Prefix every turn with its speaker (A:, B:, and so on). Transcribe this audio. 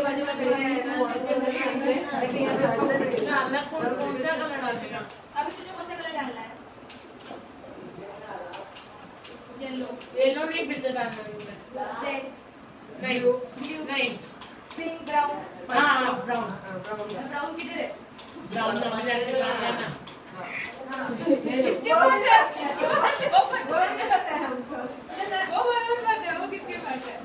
A: के बाजू में बैठे हैं लेकिन यहाँ पे
B: डालना कौन कौन सा कलर डाल सका
C: अब इसमें कौन सा कलर डालना है येलो
D: येलो नहीं फिर डालना
C: है
D: नहीं वो ब्लू नहीं
A: पिंक ब्राउन
D: हाँ ब्राउन
B: ब्राउन
C: किधर है
D: ब्राउन ब्राउन जाने का ना
C: इसके पास है इसके पास है वो पता है
A: हमको
C: वो बराबर पता है वो किसके पास है।